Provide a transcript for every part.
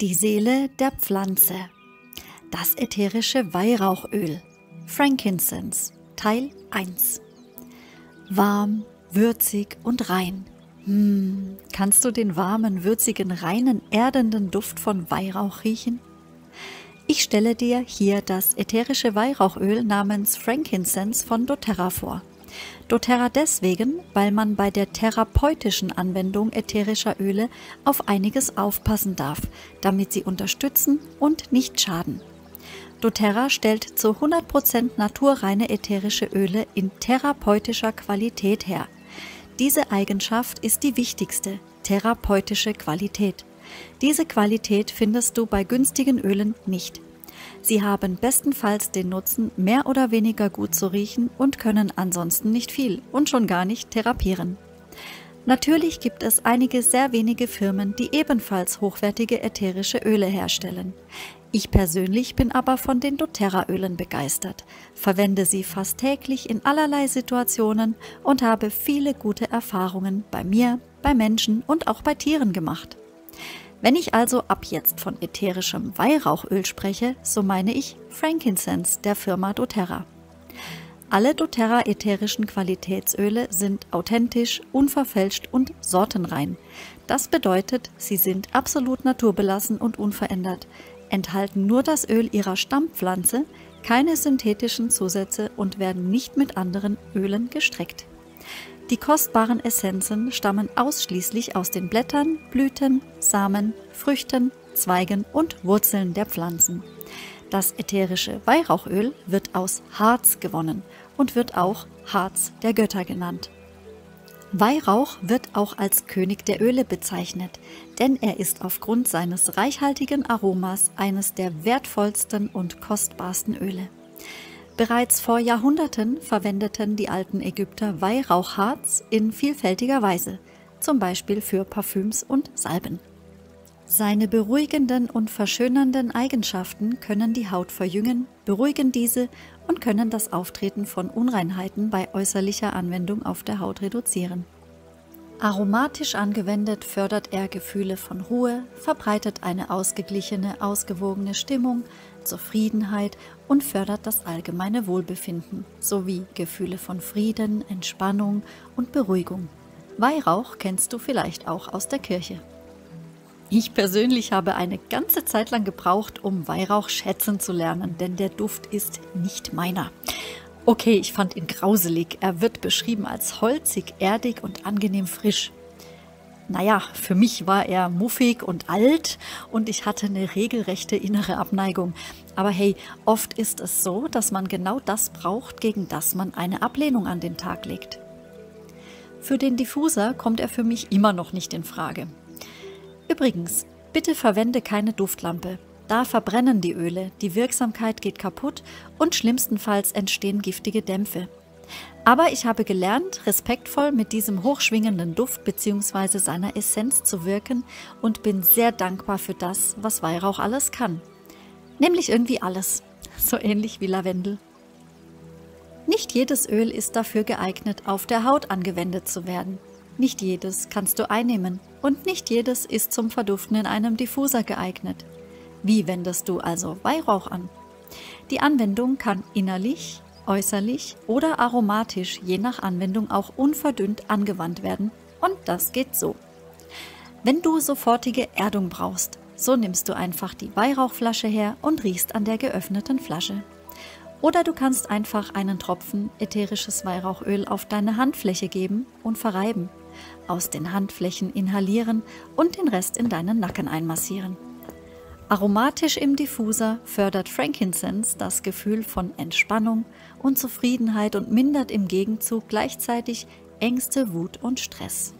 Die Seele der Pflanze. Das ätherische Weihrauchöl. Frankincense. Teil 1. Warm, würzig und rein. Hm, kannst du den warmen, würzigen, reinen, erdenden Duft von Weihrauch riechen? Ich stelle dir hier das ätherische Weihrauchöl namens Frankincense von doTERRA vor doTERRA deswegen, weil man bei der therapeutischen Anwendung ätherischer Öle auf einiges aufpassen darf, damit sie unterstützen und nicht schaden. doTERRA stellt zu 100% naturreine ätherische Öle in therapeutischer Qualität her. Diese Eigenschaft ist die wichtigste, therapeutische Qualität. Diese Qualität findest du bei günstigen Ölen nicht. Sie haben bestenfalls den Nutzen, mehr oder weniger gut zu riechen und können ansonsten nicht viel und schon gar nicht therapieren. Natürlich gibt es einige sehr wenige Firmen, die ebenfalls hochwertige ätherische Öle herstellen. Ich persönlich bin aber von den doTERRA-Ölen begeistert, verwende sie fast täglich in allerlei Situationen und habe viele gute Erfahrungen bei mir, bei Menschen und auch bei Tieren gemacht. Wenn ich also ab jetzt von ätherischem Weihrauchöl spreche, so meine ich Frankincense der Firma doTERRA. Alle doTERRA ätherischen Qualitätsöle sind authentisch, unverfälscht und sortenrein. Das bedeutet, sie sind absolut naturbelassen und unverändert, enthalten nur das Öl ihrer Stammpflanze, keine synthetischen Zusätze und werden nicht mit anderen Ölen gestreckt. Die kostbaren Essenzen stammen ausschließlich aus den Blättern, Blüten, Samen, Früchten, Zweigen und Wurzeln der Pflanzen. Das ätherische Weihrauchöl wird aus Harz gewonnen und wird auch Harz der Götter genannt. Weihrauch wird auch als König der Öle bezeichnet, denn er ist aufgrund seines reichhaltigen Aromas eines der wertvollsten und kostbarsten Öle. Bereits vor Jahrhunderten verwendeten die alten Ägypter Weihrauchharz in vielfältiger Weise, zum Beispiel für Parfüms und Salben. Seine beruhigenden und verschönernden Eigenschaften können die Haut verjüngen, beruhigen diese und können das Auftreten von Unreinheiten bei äußerlicher Anwendung auf der Haut reduzieren. Aromatisch angewendet fördert er Gefühle von Ruhe, verbreitet eine ausgeglichene, ausgewogene Stimmung, Zufriedenheit und fördert das allgemeine Wohlbefinden sowie Gefühle von Frieden, Entspannung und Beruhigung. Weihrauch kennst du vielleicht auch aus der Kirche. Ich persönlich habe eine ganze Zeit lang gebraucht, um Weihrauch schätzen zu lernen, denn der Duft ist nicht meiner. Okay, ich fand ihn grauselig. Er wird beschrieben als holzig, erdig und angenehm frisch. Naja, für mich war er muffig und alt und ich hatte eine regelrechte innere Abneigung. Aber hey, oft ist es so, dass man genau das braucht, gegen das man eine Ablehnung an den Tag legt. Für den Diffuser kommt er für mich immer noch nicht in Frage. Übrigens, bitte verwende keine Duftlampe. Da verbrennen die Öle, die Wirksamkeit geht kaputt und schlimmstenfalls entstehen giftige Dämpfe. Aber ich habe gelernt, respektvoll mit diesem hochschwingenden Duft bzw. seiner Essenz zu wirken und bin sehr dankbar für das, was Weihrauch alles kann. Nämlich irgendwie alles, so ähnlich wie Lavendel. Nicht jedes Öl ist dafür geeignet, auf der Haut angewendet zu werden. Nicht jedes kannst du einnehmen und nicht jedes ist zum Verduften in einem Diffuser geeignet. Wie wendest du also Weihrauch an? Die Anwendung kann innerlich, äußerlich oder aromatisch je nach Anwendung auch unverdünnt angewandt werden und das geht so. Wenn du sofortige Erdung brauchst, so nimmst du einfach die Weihrauchflasche her und riechst an der geöffneten Flasche. Oder du kannst einfach einen Tropfen ätherisches Weihrauchöl auf deine Handfläche geben und verreiben, aus den Handflächen inhalieren und den Rest in deinen Nacken einmassieren. Aromatisch im Diffuser fördert Frankincense das Gefühl von Entspannung und Zufriedenheit und mindert im Gegenzug gleichzeitig Ängste, Wut und Stress.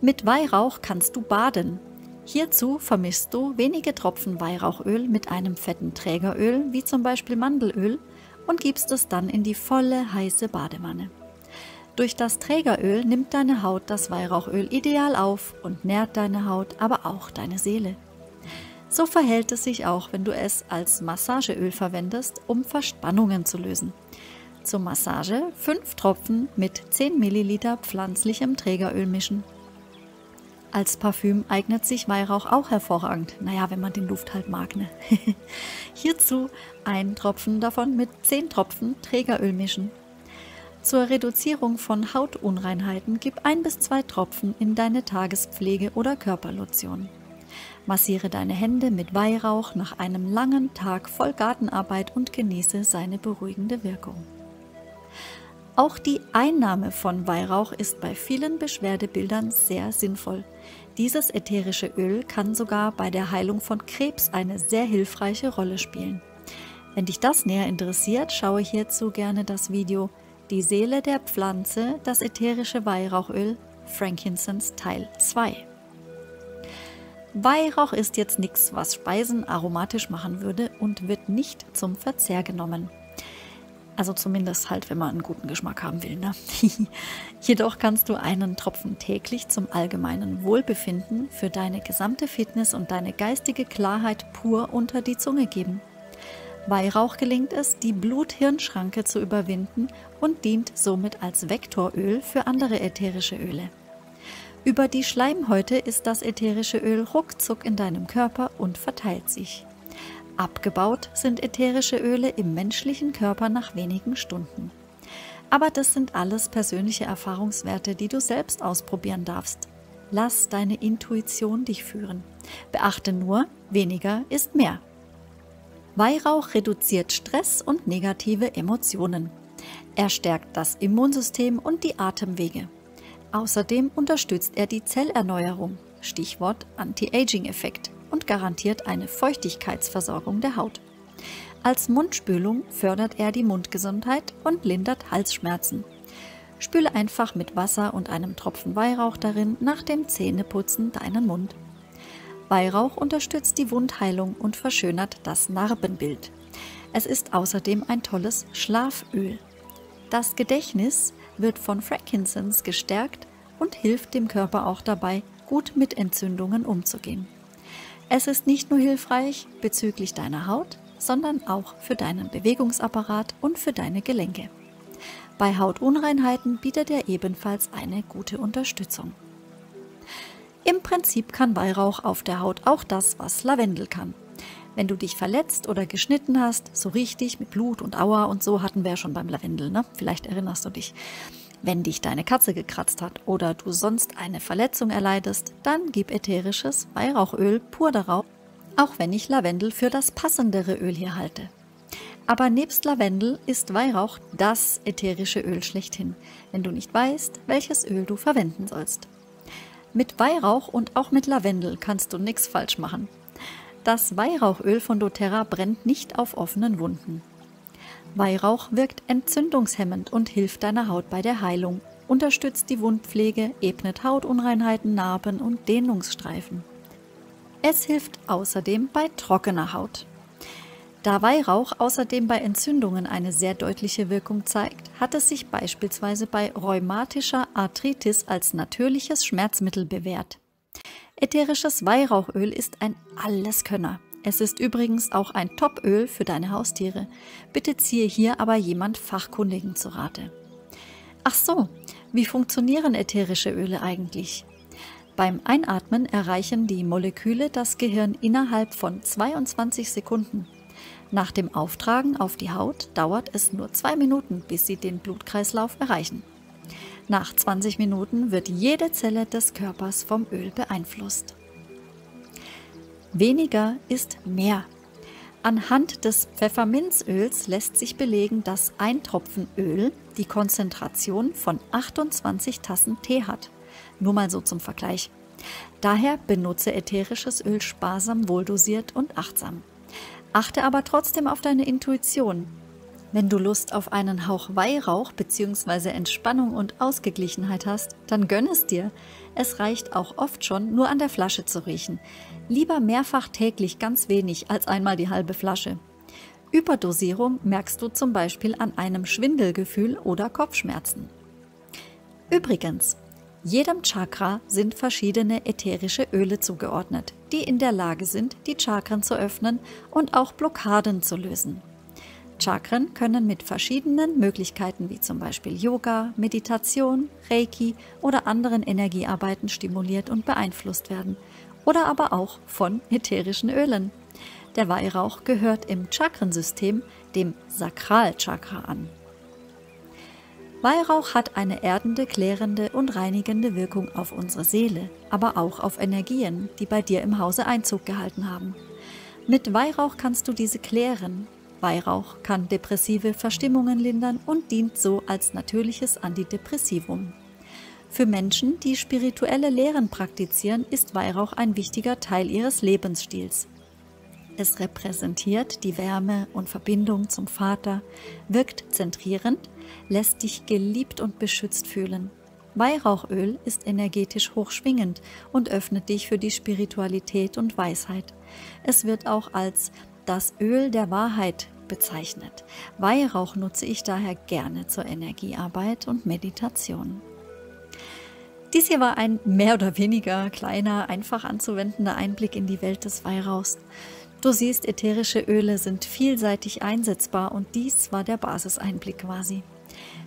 Mit Weihrauch kannst du baden. Hierzu vermischst du wenige Tropfen Weihrauchöl mit einem fetten Trägeröl, wie zum Beispiel Mandelöl, und gibst es dann in die volle heiße Badewanne. Durch das Trägeröl nimmt deine Haut das Weihrauchöl ideal auf und nährt deine Haut, aber auch deine Seele. So verhält es sich auch, wenn du es als Massageöl verwendest, um Verspannungen zu lösen. Zur Massage 5 Tropfen mit 10 ml pflanzlichem Trägeröl mischen. Als Parfüm eignet sich Weihrauch auch hervorragend. Naja, wenn man den Duft halt mag. Ne? Hierzu ein Tropfen davon mit 10 Tropfen Trägeröl mischen. Zur Reduzierung von Hautunreinheiten gib ein bis zwei Tropfen in deine Tagespflege oder Körperlotion. Massiere deine Hände mit Weihrauch nach einem langen Tag voll Gartenarbeit und genieße seine beruhigende Wirkung. Auch die Einnahme von Weihrauch ist bei vielen Beschwerdebildern sehr sinnvoll. Dieses ätherische Öl kann sogar bei der Heilung von Krebs eine sehr hilfreiche Rolle spielen. Wenn dich das näher interessiert, schaue hierzu gerne das Video Die Seele der Pflanze, das ätherische Weihrauchöl, Frankincense Teil 2. Weihrauch ist jetzt nichts, was Speisen aromatisch machen würde und wird nicht zum Verzehr genommen. Also zumindest halt, wenn man einen guten Geschmack haben will. Ne? Jedoch kannst du einen Tropfen täglich zum allgemeinen Wohlbefinden für deine gesamte Fitness und deine geistige Klarheit pur unter die Zunge geben. Weihrauch gelingt es, die Blut-Hirn-Schranke zu überwinden und dient somit als Vektoröl für andere ätherische Öle. Über die Schleimhäute ist das ätherische Öl ruckzuck in deinem Körper und verteilt sich. Abgebaut sind ätherische Öle im menschlichen Körper nach wenigen Stunden. Aber das sind alles persönliche Erfahrungswerte, die du selbst ausprobieren darfst. Lass deine Intuition dich führen. Beachte nur, weniger ist mehr. Weihrauch reduziert Stress und negative Emotionen. Er stärkt das Immunsystem und die Atemwege. Außerdem unterstützt er die Zellerneuerung, Stichwort Anti-Aging-Effekt und garantiert eine Feuchtigkeitsversorgung der Haut. Als Mundspülung fördert er die Mundgesundheit und lindert Halsschmerzen. Spüle einfach mit Wasser und einem Tropfen Weihrauch darin nach dem Zähneputzen deinen Mund. Weihrauch unterstützt die Wundheilung und verschönert das Narbenbild. Es ist außerdem ein tolles Schlaföl. Das Gedächtnis wird von Frankincense gestärkt und hilft dem Körper auch dabei, gut mit Entzündungen umzugehen. Es ist nicht nur hilfreich bezüglich deiner Haut, sondern auch für deinen Bewegungsapparat und für deine Gelenke. Bei Hautunreinheiten bietet er ebenfalls eine gute Unterstützung. Im Prinzip kann Weihrauch auf der Haut auch das, was Lavendel kann. Wenn du dich verletzt oder geschnitten hast, so richtig mit Blut und Aua und so hatten wir ja schon beim Lavendel, ne? Vielleicht erinnerst du dich. Wenn dich deine Katze gekratzt hat oder du sonst eine Verletzung erleidest, dann gib ätherisches Weihrauchöl pur darauf, auch wenn ich Lavendel für das passendere Öl hier halte. Aber nebst Lavendel ist Weihrauch das ätherische Öl schlechthin, wenn du nicht weißt, welches Öl du verwenden sollst. Mit Weihrauch und auch mit Lavendel kannst du nichts falsch machen. Das Weihrauchöl von doTERRA brennt nicht auf offenen Wunden. Weihrauch wirkt entzündungshemmend und hilft deiner Haut bei der Heilung, unterstützt die Wundpflege, ebnet Hautunreinheiten, Narben und Dehnungsstreifen. Es hilft außerdem bei trockener Haut. Da Weihrauch außerdem bei Entzündungen eine sehr deutliche Wirkung zeigt, hat es sich beispielsweise bei rheumatischer Arthritis als natürliches Schmerzmittel bewährt. Ätherisches Weihrauchöl ist ein Alleskönner. Es ist übrigens auch ein Topöl für deine Haustiere. Bitte ziehe hier aber jemand Fachkundigen zu Rate. Ach so, wie funktionieren ätherische Öle eigentlich? Beim Einatmen erreichen die Moleküle das Gehirn innerhalb von 22 Sekunden. Nach dem Auftragen auf die Haut dauert es nur zwei Minuten, bis sie den Blutkreislauf erreichen. Nach 20 Minuten wird jede Zelle des Körpers vom Öl beeinflusst. Weniger ist mehr. Anhand des Pfefferminzöls lässt sich belegen, dass ein Tropfen Öl die Konzentration von 28 Tassen Tee hat. Nur mal so zum Vergleich. Daher benutze ätherisches Öl sparsam, wohldosiert und achtsam. Achte aber trotzdem auf deine Intuition. Wenn du Lust auf einen Hauch Weihrauch bzw. Entspannung und Ausgeglichenheit hast, dann gönn es dir. Es reicht auch oft schon, nur an der Flasche zu riechen. Lieber mehrfach täglich ganz wenig als einmal die halbe Flasche. Überdosierung merkst du zum Beispiel an einem Schwindelgefühl oder Kopfschmerzen. Übrigens, jedem Chakra sind verschiedene ätherische Öle zugeordnet, die in der Lage sind, die Chakren zu öffnen und auch Blockaden zu lösen. Chakren können mit verschiedenen Möglichkeiten wie zum Beispiel Yoga, Meditation, Reiki oder anderen Energiearbeiten stimuliert und beeinflusst werden oder aber auch von ätherischen Ölen. Der Weihrauch gehört im Chakrensystem dem Sakralchakra an. Weihrauch hat eine erdende, klärende und reinigende Wirkung auf unsere Seele, aber auch auf Energien, die bei dir im Hause Einzug gehalten haben. Mit Weihrauch kannst du diese klären, Weihrauch kann depressive Verstimmungen lindern und dient so als natürliches Antidepressivum. Für Menschen, die spirituelle Lehren praktizieren, ist Weihrauch ein wichtiger Teil ihres Lebensstils. Es repräsentiert die Wärme und Verbindung zum Vater, wirkt zentrierend, lässt dich geliebt und beschützt fühlen. Weihrauchöl ist energetisch hochschwingend und öffnet dich für die Spiritualität und Weisheit. Es wird auch als das Öl der Wahrheit bezeichnet. Weihrauch nutze ich daher gerne zur Energiearbeit und Meditation. Dies hier war ein mehr oder weniger kleiner, einfach anzuwendender Einblick in die Welt des Weihrauchs. Du siehst, ätherische Öle sind vielseitig einsetzbar und dies war der Basiseinblick quasi.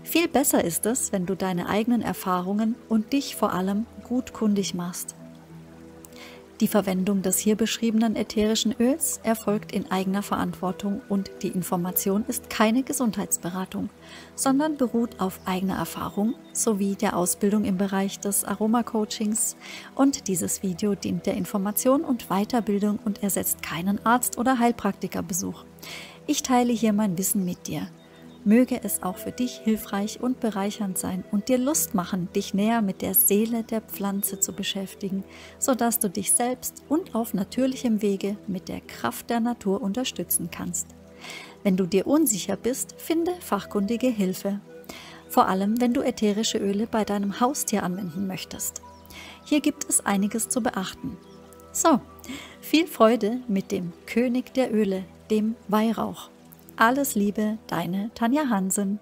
Viel besser ist es, wenn du deine eigenen Erfahrungen und dich vor allem gut kundig machst. Die Verwendung des hier beschriebenen ätherischen Öls erfolgt in eigener Verantwortung und die Information ist keine Gesundheitsberatung, sondern beruht auf eigener Erfahrung sowie der Ausbildung im Bereich des Aromacoachings und dieses Video dient der Information und Weiterbildung und ersetzt keinen Arzt- oder Heilpraktikerbesuch. Ich teile hier mein Wissen mit dir. Möge es auch für dich hilfreich und bereichernd sein und dir Lust machen, dich näher mit der Seele der Pflanze zu beschäftigen, sodass du dich selbst und auf natürlichem Wege mit der Kraft der Natur unterstützen kannst. Wenn du dir unsicher bist, finde fachkundige Hilfe. Vor allem, wenn du ätherische Öle bei deinem Haustier anwenden möchtest. Hier gibt es einiges zu beachten. So, viel Freude mit dem König der Öle, dem Weihrauch. Alles Liebe, deine Tanja Hansen.